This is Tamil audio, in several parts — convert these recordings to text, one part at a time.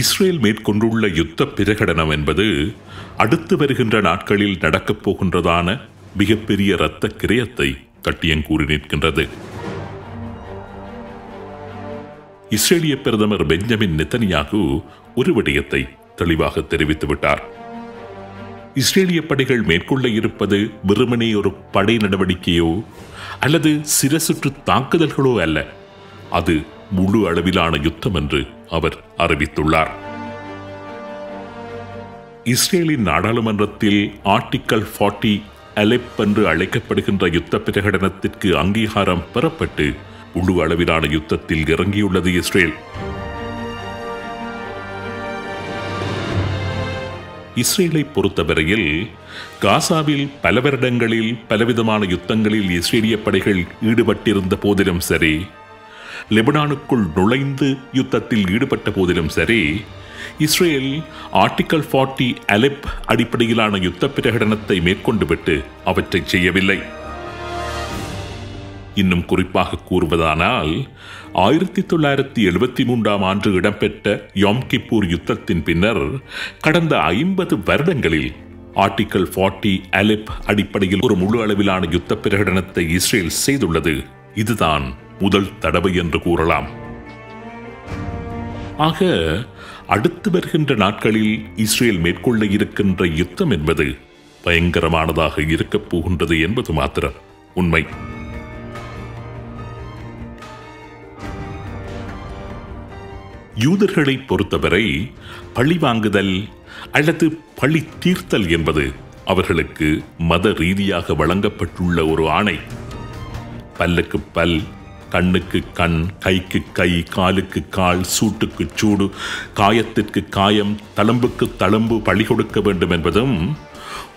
இஸ்ரேல் மேற்கொண்டுள்ள யுத்த பிரகடனம் என்பது அடுத்து வருகின்ற நாட்களில் நடக்கப் போகின்றதான மிகப்பெரிய இரத்த கிரயத்தை கட்டியங்கூறி நிற்கின்றது. இஸ்ரேலிய பிரதமர் பெஞ்சமின் நெத்தனியாகு ஒரு விடயத்தை தெளிவாக தெரிவித்துவிட்டார். இஸ்ரேலிய படைகள் மேற்கொள்ள இருப்பது வெறுமனே ஒரு படை நடவடிக்கையோ அல்லது சிரசுற்று தாக்குதல்களோ அல்ல. அது முழு அளவிலான யுத்தம் என்று அவர் அறிவித்துள்ளார். இஸ்ரேலின் நாடாளுமன்றத்தில் ஆர்டிக்கல் ஃபார்ட்டி அலெப் என்று அழைக்கப்படுகின்ற யுத்த பிரகடனத்திற்கு அங்கீகாரம் பெறப்பட்டு முழு அளவிலான யுத்தத்தில் இறங்கியுள்ளது இஸ்ரேல். இஸ்ரேலை பொறுத்தவரையில் காசாவில் பல வருடங்களில் பலவிதமான யுத்தங்களில் இஸ்ரேலிய படைகள் ஈடுபட்டிருந்த போதிலும் சரி லெபனானுக்குள் நுழைந்து யுத்தத்தில் ஈடுபட்ட போதிலும் சரி இஸ்ரேல் ஆர்டிக்கல் ஃபார்ட்டி அலெப் அடிப்படையிலான யுத்த பிரகடனத்தை மேற்கொண்டுவிட்டு அவற்றை செய்யவில்லை. இன்னும் குறிப்பாக கூறுவதானால் ஆயிரத்தி தொள்ளாயிரத்தி எழுபத்தி மூன்றாம் ஆண்டு இடம்பெற்ற யோம் கிப்பூர் யுத்தத்தின் பின்னர் கடந்த ஐம்பது வருடங்களில் ஆர்டிக்கல் ஃபார்ட்டி அலெப் அடிப்படையில் ஒரு முழு அளவிலான யுத்த பிரகடனத்தை இஸ்ரேல் செய்துள்ளது. இதுதான் முதல் தடவை என்று கூறலாம். ஆக அடுத்து வருகின்ற நாட்களில் இஸ்ரேல் மேற்கொள்ள இருக்கின்ற யுத்தம் என்பது பயங்கரமானதாக இருக்கப் போகின்றது என்பது மாத்திரம் உண்மை. யூதர்களை பொறுத்தவரை பழி வாங்குதல் அல்லது பழி தீர்த்தல் என்பது அவர்களுக்கு மத ரீதியாக வழங்கப்பட்டுள்ள ஒரு ஆணை. பல்லுக்கு பல் கண்ணுக்கு கண் கைக்கு கை காலுக்கு கால் சூட்டுக்கு சூடு காயத்திற்கு காயம் தழும்புக்கு தழும்பு பழி கொடுக்க வேண்டும் என்பதும்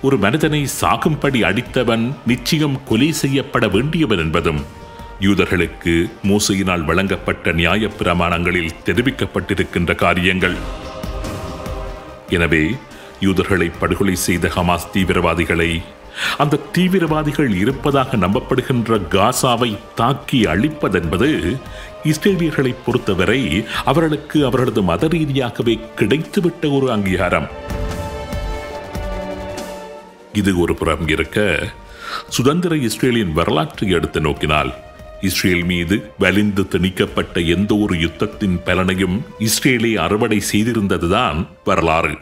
ஒரு மனிதனை சாகும்படி அடித்தவன் நிச்சயம் கொலை செய்யப்பட வேண்டியவன் என்பதும் யூதர்களுக்கு மூசையினால் வழங்கப்பட்ட நியாய பிரமாணங்களில் தெரிவிக்கப்பட்டிருக்கின்ற காரியங்கள். எனவே யூதர்களை படுகொலை செய்த ஹமாஸ் தீவிரவாதிகளை அந்த தீவிரவாதிகள் இருப்பதாக நம்பப்படுகின்ற காசாவை தாக்கி அழிப்பதென்பது இஸ்ரேலியர்களை பொறுத்தவரை அவர்களுக்கு அவர்களது மத ரீதியாகவே கிடைத்துவிட்ட ஒரு அங்கீகாரம். இது ஒரு புறம் இருக்க சுதந்திர இஸ்ரேலின் வரலாற்றை எடுத்து நோக்கினால் இஸ்ரேல் மீது வலிந்து திணிக்கப்பட்ட எந்த ஒரு யுத்தத்தின் பலனையும் இஸ்ரேலை அறுவடை செய்திருந்ததுதான் வரலாறு.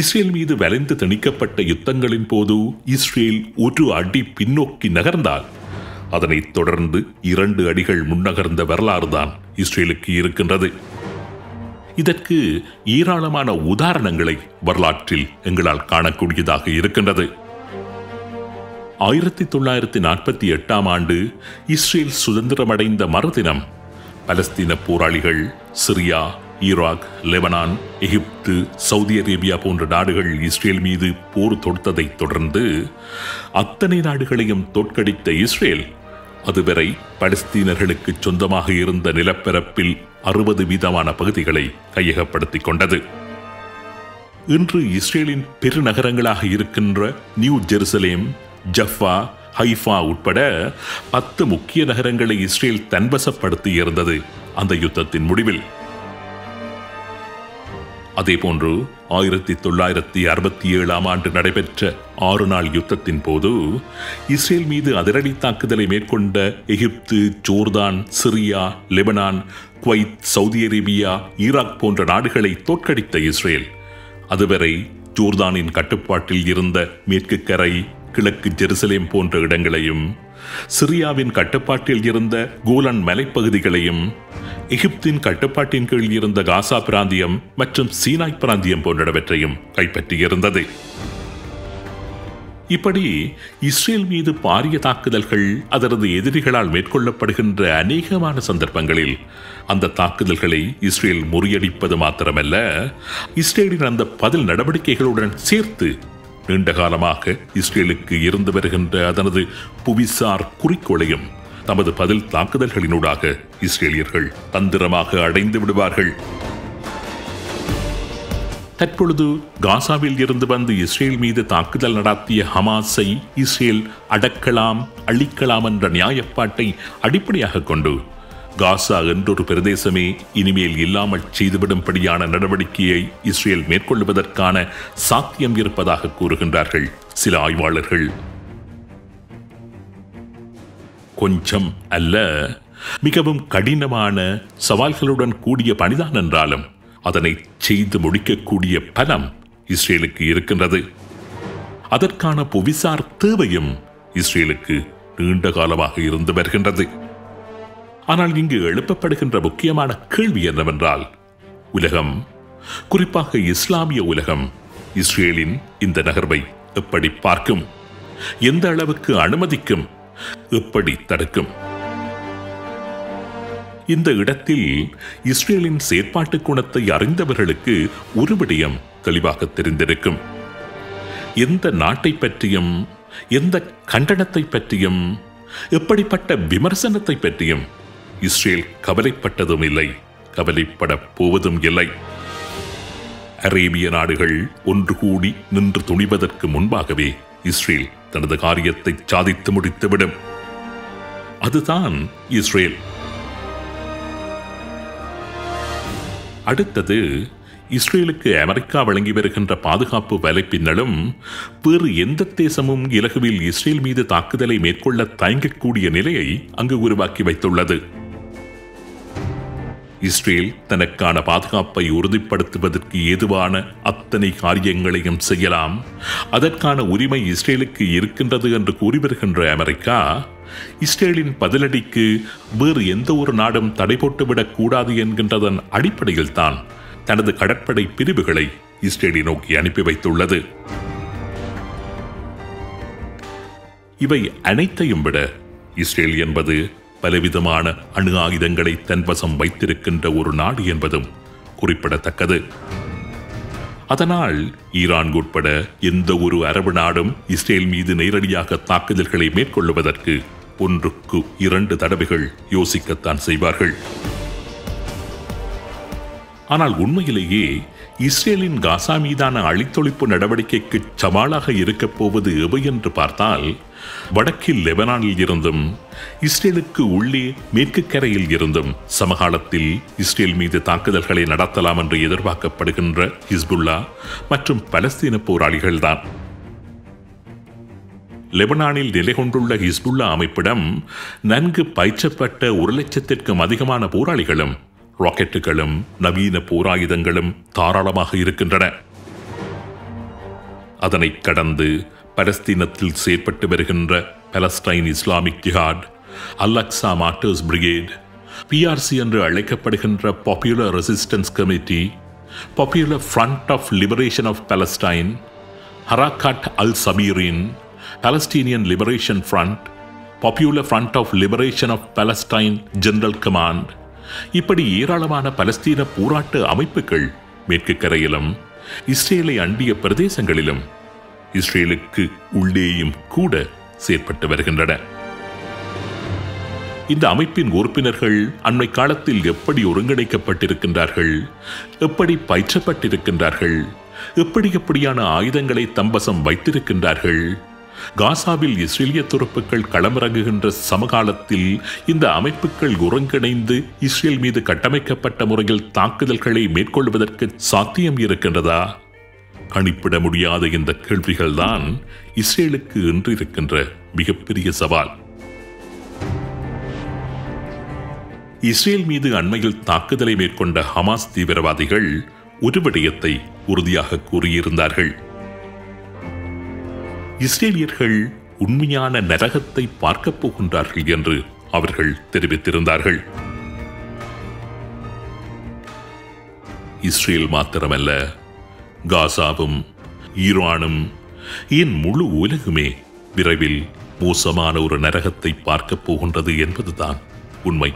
இஸ்ரேல் மீது வளைந்து திணிக்கப்பட்ட யுத்தங்களின் போது இஸ்ரேல் ஒரு அடி பின்னோக்கி நகர்ந்தால் அதனைத் தொடர்ந்து இரண்டு அடிகள் முன்னகர்ந்த வரலாறுதான் இஸ்ரேலுக்கு இருக்கின்றது. இதற்கு ஏராளமான உதாரணங்களை வரலாற்றில் எங்களால் காணக்கூடியதாக இருக்கின்றது. ஆயிரத்தி தொள்ளாயிரத்தி நாற்பத்தி எட்டாம் ஆண்டு இஸ்ரேல் சுதந்திரமடைந்த மறுதினம் பலஸ்தீன போராளிகள் Syria Iraq Lebanon Egypt Saudi Arabia போன்ற நாடுகள் இஸ்ரேல் மீது போர் தொடுத்ததை தொடர்ந்து அத்தனை நாடுகளையும் தோற்கடித்த இஸ்ரேல் அதுவரை பலஸ்தீனர்களுக்கு சொந்தமாக இருந்த நிலப்பரப்பில் அறுபது வீதமான பகுதிகளை கையகப்படுத்திக் கொண்டது. இன்று இஸ்ரேலின் பெருநகரங்களாக இருக்கின்ற நியூ ஜெருசலேம் ஜஃபா ஹைஃபா உட்பட பத்து முக்கிய நகரங்களை இஸ்ரேல் தன்வசப்படுத்தி இருந்தது அந்த யுத்தத்தின் முடிவில். அதேபோன்று ஆயிரத்தி தொள்ளாயிரத்தி அறுபத்தி ஏழாம் ஆண்டு நடைபெற்ற ஆறு நாள் யுத்தத்தின் போது இஸ்ரேல் மீது அதிரடி தாக்குதலை மேற்கொண்ட Egypt Jordan Syria Lebanon Kuwait Saudi Arabia Iraq போன்ற நாடுகளை தோற்கடித்த இஸ்ரேல். அதுவரை ஜோர்தானின் கட்டுப்பாட்டில் இருந்த மேற்கு கரை கிழக்கு ஜெருசலேம் போன்ற இடங்களையும் சிரியாவின் கட்டுப்பாட்டில் இருந்த கோலன் மலைப்பகுதிகளையும் எகிப்தின் கட்டுப்பாட்டின் கீழ் இருந்த காசா பிராந்தியம் மற்றும் சீனாய் பிராந்தியம் போன்றவற்றையும் கைப்பற்றியிருந்தது. இப்படி இஸ்ரேல் மீது பாரிய தாக்குதல்கள் அதனது எதிரிகளால் மேற்கொள்ளப்படுகின்ற அநேகமான சந்தர்ப்பங்களில் அந்த தாக்குதல்களை இஸ்ரேல் முறியடிப்பது மாத்திரமல்ல இஸ்ரேலின் அந்த பதில் நடவடிக்கைகளுடன் சேர்த்து நீண்ட காலமாக இஸ்ரேலுக்கு இருந்து வருகின்ற அதனது புவிசார் குறிக்கோளையும் தமது பதில் தாக்குதல்களினூடாக இஸ்ரேலியர்கள் தந்திரமாக அடைந்து விடுவார்கள். தற்பொழுது காசாவில் இருந்து வந்து இஸ்ரேல் மீது தாக்குதல் நடத்திய ஹமாஸை இஸ்ரேல் அடக்கலாம் அழிக்கலாம் என்ற நியாயப்பாட்டை அடிப்படையாக கொண்டு காசா என்றொரு பிரதேசமே இனிமேல் இல்லாமல் செய்துவிடும்படியான நடவடிக்கையை இஸ்ரேல் மேற்கொள்வதற்கான சாத்தியம் இருப்பதாக கூறுகின்றார்கள். சில ஆய்வாளர்கள் கொஞ்சம் அல்ல. மிகவும் கடினமான சவால்களுடன் கூடிய பணிதான் என்றாலும் அதனை செய்து முடிக்கக்கூடிய பலம் இஸ்ரேலுக்கு இருக்கின்றது. அதற்கான புவிசார் தேவையும் இஸ்ரேலுக்கு நீண்ட காலமாக இருந்து வருகின்றது. ஆனால் இங்கு எழுப்பப்படுகின்ற முக்கியமான கேள்வி என்னவென்றால் உலகம் குறிப்பாக இஸ்லாமிய உலகம் இஸ்ரேலின் இந்த நகர்வை எப்படி பார்க்கும்? எந்த அளவுக்கு அனுமதிக்கும்? எப்படி தடுக்கும். இந்த இடத்தில் இஸ்ரேலின் செயற்பாட்டு குணத்தை அறிந்தவர்களுக்கு ஒரு விடயம் தெளிவாக தெரிந்திருக்கும். எந்த நாட்டை பற்றியும் எந்த கண்டனத்தை பற்றியும் எப்படிப்பட்ட விமர்சனத்தை பற்றியும் இஸ்ரேல் கவலைப்பட்டதும் இல்லை கவலைப்பட போவதும் இல்லை. அரேபிய நாடுகள் ஒன்று கூடி நின்று துணிவதற்கு முன்பாகவே இஸ்ரேல் தனது காரியத்தை சாதித்து முடித்துவிடும். அதுதான் இஸ்ரேல். அடுத்தது இஸ்ரேலுக்கு அமெரிக்கா வழங்கி வருகின்ற பாதுகாப்பு வலைப்பின்னலும் வேறு எந்த தேசமும் இலகுவில் இஸ்ரேல் மீது தாக்குதலை மேற்கொள்ள தயங்கக்கூடிய நிலையை அங்கு உருவாக்கி வைத்துள்ளது. இஸ்ரேல் தனக்கான பாதுகாப்பை உறுதிப்படுத்துவதற்கு ஏதுவான அத்தனை காரியங்களையும் செய்யலாம். அதற்கான உரிமை இஸ்ரேலுக்கு இருக்கின்றது என்று கூறி வருகின்ற அமெரிக்கா இஸ்ரேலின் பதிலடிக்கு வேறு எந்த ஒரு நாடும் தடை போட்டுவிடக் கூடாது என்கின்றதன் அடிப்படையில் தான் தனது கடற்படை பிரிவுகளை இஸ்ரேலை நோக்கி அனுப்பி வைத்துள்ளது. இவை அனைத்தையும் விட இஸ்ரேல் என்பது பலவிதமான அணு ஆயுதங்களை தன்வசம் வைத்திருக்கின்ற ஒரு நாடு என்பதும் குறிப்பிடத்தக்கது. அதனால் ஈரான் உட்பட எந்த ஒரு அரபு நாடும் இஸ்ரேல் மீது நேரடியாக தாக்குதல்களை மேற்கொள்வதற்கு ஒன்றுக்கு இரண்டு தடவைகள் யோசிக்கத்தான் செய்வார்கள். ஆனால் உண்மையிலேயே இஸ்ரேலின் காசா மீதான அழித்தொழிப்பு நடவடிக்கைக்கு சவாலாக இருக்கப் போவது எவை என்று பார்த்தால் வடக்கில் லெபனானில் இருந்தும் இஸ்ரேலுக்கு உள்ளே மேற்கு கரையில் இருந்தும் சமகாலத்தில் இஸ்ரேல் மீது தாக்குதல்களை நடத்தலாம் என்று எதிர்பார்க்கப்படுகின்ற ஹிஸ்புல்லா மற்றும் பலஸ்தீன போராளிகள்தான். லெபனானில் நிலை கொண்டுள்ள ஹிஸ்புல்லா அமைப்பிடம் நன்கு பயிற்சப்பட்ட ஒரு லட்சத்திற்கும் அதிகமான போராளிகளும் ராக்கெட்டுகளும் நவீன போராயுதங்களும் தாராளமாக இருக்கின்றன. அதனை கடந்து பலஸ்தீனத்தில் செயற்பட்டு வருகின்ற Palestine Islamic Jihad Al Aqsa Martyrs Brigade PRC என்று அழைக்கப்படுகின்ற Popular Resistance Committee Popular Front of Liberation of Palestine Harakat al Sabireen Palestinian Liberation Front Popular Front of Liberation of Palestine General Command இப்படி ஏராளமான பலஸ்தீன போராட்ட அமைப்புகள் மேற்கு கரையிலும் இஸ்ரேலை அண்டிய பிரதேசங்களிலும் இஸ்ரேலுக்கு உள்ளேயும் கூட செயற்பட்டு வருகின்றன. இந்த அமைப்பின் உறுப்பினர்கள் அண்மை காலத்தில் எப்படி ஒருங்கிணைக்கப்பட்டிருக்கின்றார்கள் எப்படி பயிற்றப்பட்டிருக்கின்றார்கள் எப்படி எப்படியான ஆயுதங்களை தம்பசம் வைத்திருக்கின்றார்கள் காசாவில் இஸ்ரேலிய துருப்புக்கள் களமிறங்குகின்ற சமகாலத்தில் இந்த அமைப்புகள் ஒருங்கிணைந்து இஸ்ரேல் மீது கட்டமைக்கப்பட்ட முறையில் தாக்குதல்களை மேற்கொள்வதற்கு சாத்தியம் இருக்கின்றதா? கணிப்பிட முடியாத இந்த கேள்விகள்தான் இஸ்ரேலுக்கு இன்று இருக்கின்ற மிகப்பெரிய சவால். இஸ்ரேல் மீது அண்மையில் தாக்குதலை மேற்கொண்ட ஹமாஸ் தீவிரவாதிகள் ஒரு விடயத்தை உறுதியாக கூறியிருந்தார்கள். இஸ்ரேலியர்கள் உண்மையான நரகத்தை பார்க்கப் போகின்றார்கள் என்று அவர்கள் தெரிவித்திருந்தார்கள். இஸ்ரேல் மாத்திரமல்ல காசாவும் ஈரானும் ஏன் முழு உலகுமே விரைவில் மோசமான ஒரு நரகத்தை பார்க்கப் போகின்றது என்பதுதான் உண்மை.